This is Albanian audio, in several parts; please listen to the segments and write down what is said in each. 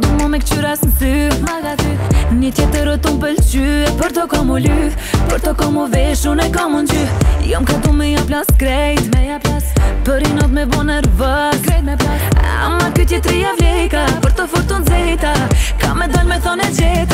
du më me këqyra së nësy Ma ga Një tjetër e të më pëlqy E për të kom u Për të kom u vesh Unë e kom u në gjy Jo më ka du me ja plas krejt Me ja plas Për i not me bo nërvës Krejt me plas Ama këtje tri e vlejka Për të furtun zeta Ka me dojnë me thone gjeta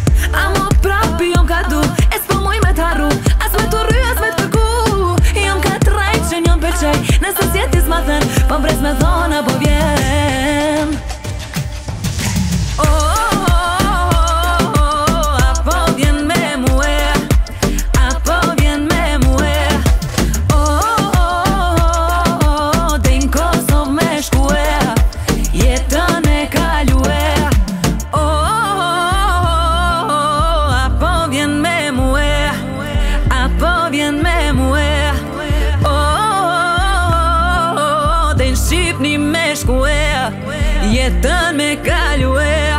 një meshku e Jetën me kalu e